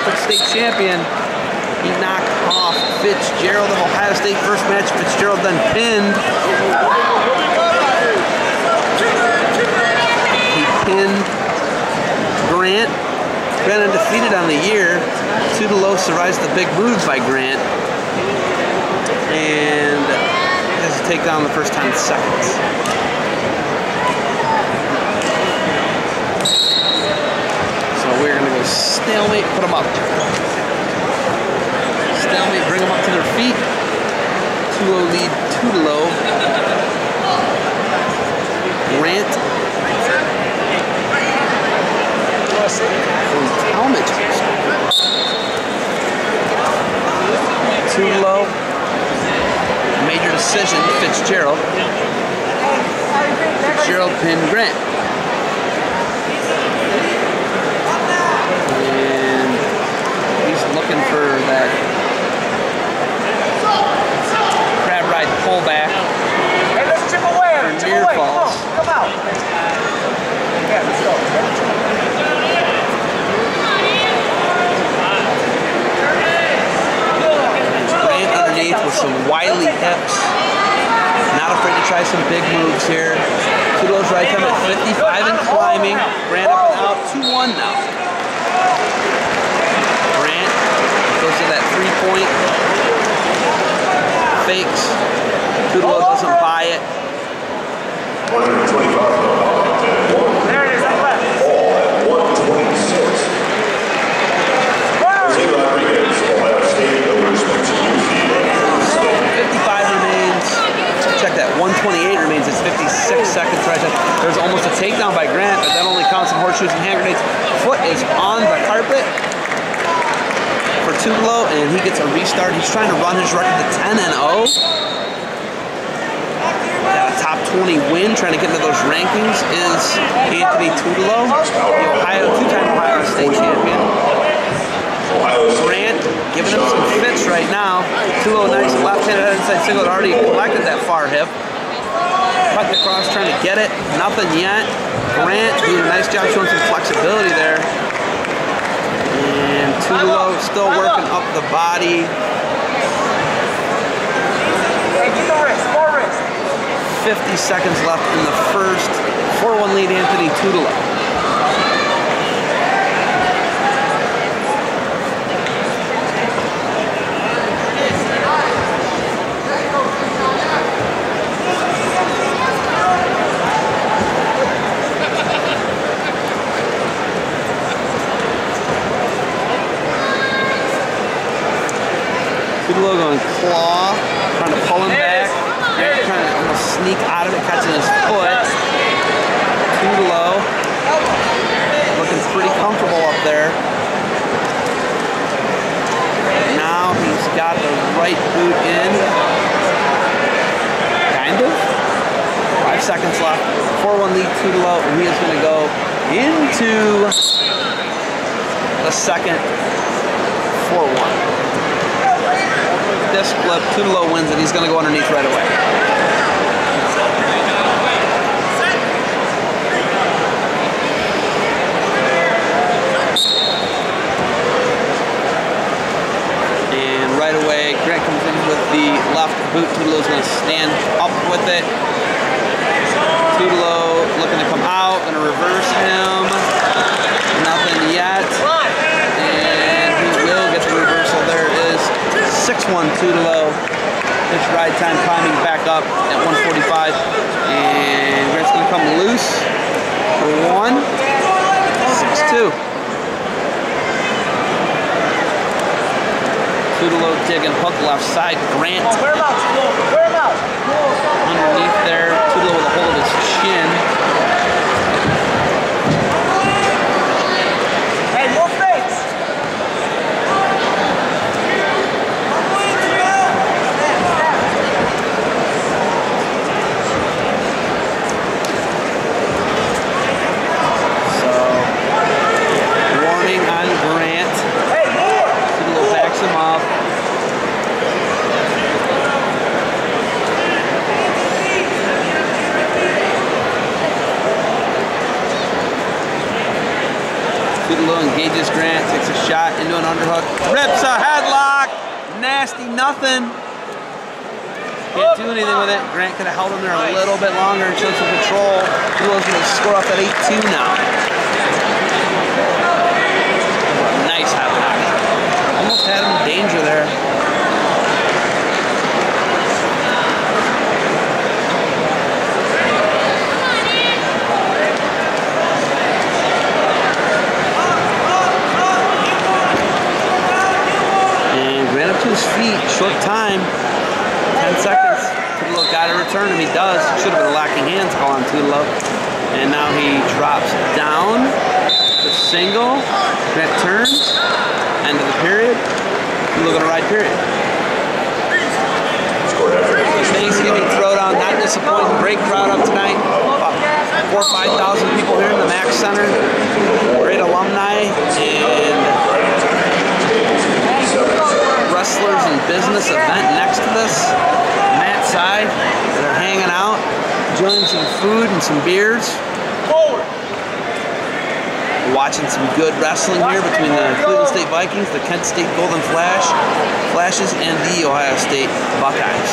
Catholic state champion. He knocked off Fitzgerald of Ohio State first match. Fitzgerald then pinned. He pinned Grant. Grant undefeated on the year. Tutolo survives the big move by Grant. And has to take down the first 10 seconds. we're gonna go stalemate, put them up. Stalemate, bring them up to their feet. 2-0 lead, Tutolo. Grant. From Tallmadge. Tutolo. Major decision, Fitzgerald. Fitzgerald pinned Grant. Looking for that crab ride pullback. Hey, let's chip away. Chip away. falls. Come, on, come out. Yeah, let's go. Underneath with some wily hips. Not afraid to try some big moves here. Tutolo's right time at 55 and climbing. Grant up and out 2-1 now goes to that three point. Fakes. Tutolo doesn't buy it. 125. There it is, up left. 126. Jose Rodriguez, Ohio State, no respect to you, 55 remains. Check that. 128 remains. It's 56 seconds right there. There's almost a takedown by Grant, but that only counts in horseshoes and hand grenades. Foot is on the carpet for Tutolo, and he gets a restart. He's trying to run his record to 10 and 0. Got a top 20 win, trying to get into those rankings is Anthony Tutolo, the Ohio two-time Ohio State champion. Grant giving him some fits right now. 209 left-handed inside single already collected that far hip. Cutting across, trying to get it. Nothing yet. Grant doing a nice job showing some flexibility there. And Tutolo still working up the body. Keep the wrist, more wrist. 50 seconds left in the first. 4-1 lead Anthony Tutolo. Tutolo going claw, trying to pull him back. Trying to almost sneak out of it, catching his foot. Tutolo looking pretty comfortable up there. Now he's got the right boot in. Kind of. Five seconds left. 4-1 lead Tutolo, and he is going to go into the second 4-1 disc flip, Tutolo wins, and he's going to go underneath right away. And right away, Grant comes in with the left boot. Tutolo's going to stand up with it. Tutolo looking to come out, going to reverse him. Nothing yet. And he will get the reversal. There it is. 6-1 Tutolo. This ride time climbing back up at 145. And Grant's going to come loose for one. 6-2. Tutolo digging hook left side. Grant Oh, whereabouts? Whereabouts? underneath there. Tutolo with a hold of his chin. Hey, more fakes. So, warning on Grant. Hey, more. Tutolo backs him up. Tutolo engages Grant, takes a shot into an underhook. Rips a headlock. Nasty nothing. Can't do anything with it. Grant could have held him there a little bit longer and showed some control. Tulo's going to score up at 8-2 now. Nice headlock. Almost had him in danger there. And Grant up to his feet, short time, 10 seconds. Tutolo got to return him, he does. Should have been a lacking hands call on Tutolo. And now he drops down, the single, Grant turns, end of the period. Tutolo gonna ride period. Scored after Thanksgiving Throwdown, not disappointing. Great crowd up tonight. About four or five thousand people here in the Mac Center. Great alumni and business event next to this. Matt side they're hanging out, enjoying some food and some beers. Watching some good wrestling here between the Cleveland State Vikings, the Kent State Golden Flash, Flashes, and the Ohio State Buckeyes.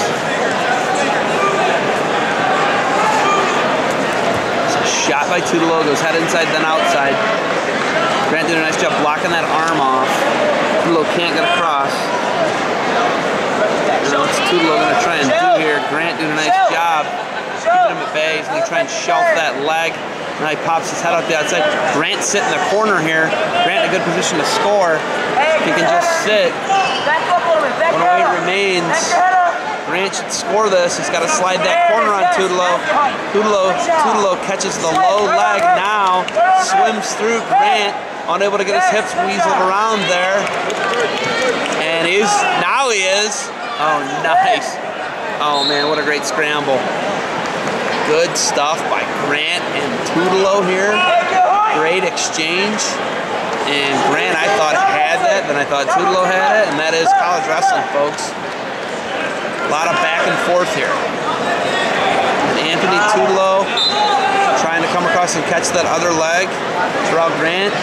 Shot by Tutolo, goes head inside, then outside. Grant did a nice job blocking that arm off. Tutolo can't get across. Now what's Tutolo gonna try and do here? Grant doing a nice job keeping him at bay. He's gonna try and shelf that leg. Now he pops his head out the outside. Grant sit in the corner here. Grant in a good position to score. He can just sit. Back up a little bit. Back When your weight head up. remains, Back your head up. Grant should score this. He's got to slide that corner on Tutolo. Tutolo, Tutolo catches the low leg now, swims through Grant, unable to get his hips weaseled around there. And he's, now he is. Oh, nice. Oh man, what a great scramble. Good stuff by Grant and Tutolo here. Great exchange. And Grant, I thought had that, then I thought Tutolo had it, and that is college wrestling, folks. A lot of back and forth here. And Anthony Tutolo trying to come across and catch that other leg. Terrell Grant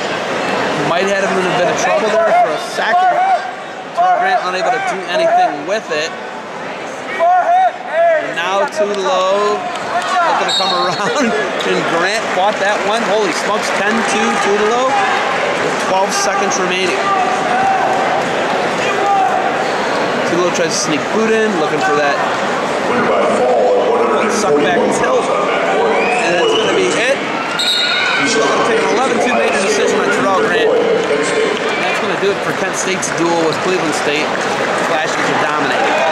might have in a bit of trouble there for a second. Grant unable to do anything with it. And now Tutolo looking to come around. And Grant fought that one. Holy smokes, 10-2 Tutolo with 12 seconds remaining. Tutolo tries to sneak boot in, looking for that winner by fall at 140 Suck back tilt. and it's going to be it. Take an 11-2 major decision on Terrell Grant. And that's going to do it for Kent State's duel with Cleveland State. Flashes are dominating.